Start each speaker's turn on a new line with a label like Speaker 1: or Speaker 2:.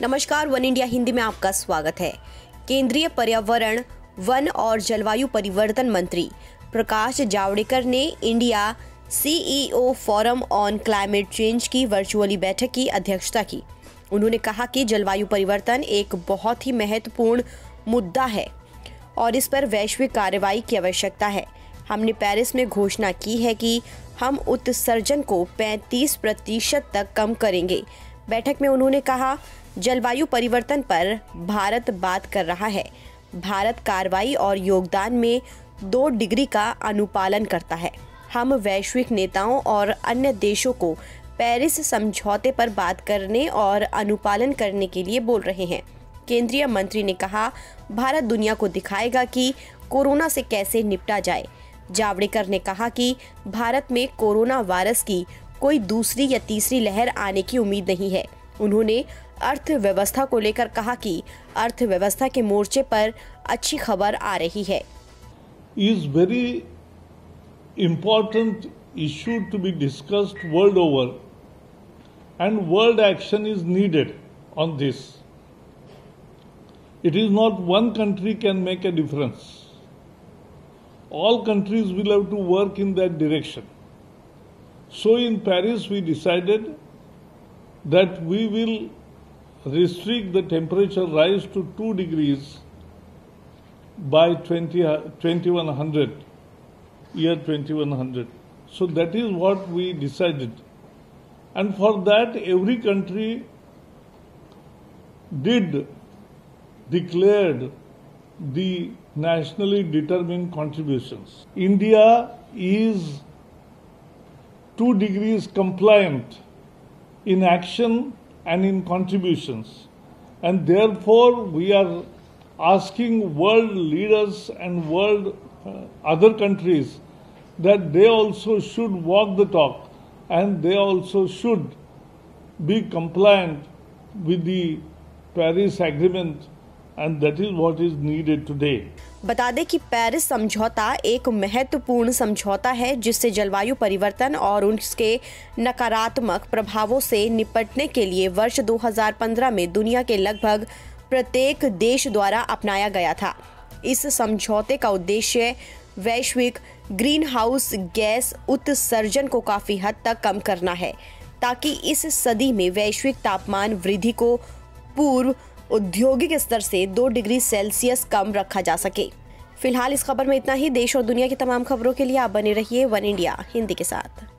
Speaker 1: नमस्कार, one India Hindi में आपका स्वागत है। केंद्रीय पर्यावरण, वन और जलवायु परिवर्तन मंत्री प्रकाश जावड़ेकर ने India CEO forum on climate change की वर्चुअली बैठक की अध्यक्षता की। उन्होंने कहा कि जलवायु परिवर्तन एक बहुत ही महत्वपूर्ण मुद्दा है और इस पर वैश्विक कार्रवाई की आवश्यकता है। हमने पेरिस में घोषणा की है कि हम उत्सर्जन को 35 प्रतिशत तक कम करेंगे। बैठक में उन्होंने कहा, जलवायु परिवर्तन पर भारत बात कर रहा है। भारत कार्रवाई और योगदान में दो डिग्री का अनुपालन करता है। हम वैश्विक नेताओं और अन्य देशों को पेरिस समझौते पर बात करने और अनुपालन करने के लिए बोल रहे हैं। केंद्रीय मंत्री ने कहा, भारत दुनिया को दिखाएगा कि कोरोना से कैसे निपटा जाए। जावड़ेकर ने कहा कि भारत में कोरोना वायरस की कोई दूसरी या तीसरी लहर आने की उम्मीद नहीं है। उन्होंने अर्थव्यवस्था को लेकर कहा कि अर्थव्यवस्था के मोर्चे पर अच्छी खबर आ रही है।
Speaker 2: Is very important issue to be discussed world over and world action is needed on this it is not one country can make a difference all countries will have to work in that direction so in paris we decided that we will restrict the temperature rise to 2 degrees by 20, 2100 year 2100 so that is what we decided. And for that every country did declared the nationally determined contributions. India is 2 degrees compliant in action and in contributions and therefore we are asking world leaders and world uh, other countries that they also should walk the talk and they also should be compliant with the Paris Agreement and that is what is needed today.
Speaker 1: बता दें कि Paris समझौता एक महत्वपूर्ण समझौता है, जिससे जलवायु परिवर्तन और उसके नकारात्मक प्रभावों से निपटने के लिए वर्ष 2015 में दुनिया के लगभग प्रत्येक देश द्वारा अपनाया गया था। इस समझौते का उद्देश्य वैश्विक ग्रीन हाउस गैस उत्सर्जन को काफ़ी हद तक कम करना है, ताकि इस सदी में वैश्विक तापमान वृद्धि को पूर्व औद्योगिक स्तर से दो डिग्री सेल्सियस कम रखा जा सके। फ़िलहाल इस खबर में इतना ही। देश और दुनिया की तमाम खबरों के लिए आप बने रहिए वन इंडिया, हिंदी के साथ।